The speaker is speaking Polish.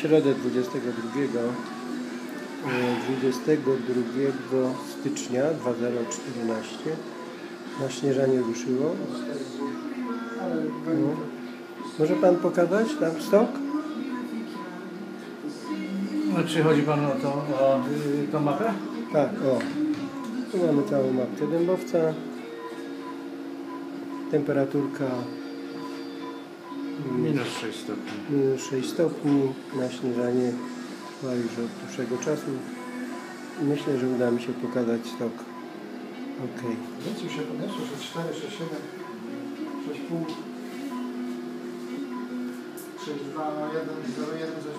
środę 22, e, 22 stycznia 2014 na śnieżanie ruszyło. No. Może Pan pokazać tam stok? No, czy chodzi Pan o, tą, o y, tą mapę? Tak, o. Tu mamy całą mapkę dębowca. Temperaturka 6 stopni. minus 6 stopni. Na śnieżanie ma już od dłuższego czasu. Myślę, że uda mi się pokazać stok. Ok. Więcej się podniosło, że 4, 6, 7, 6,5, 6, 2, 1, 0, 1, coś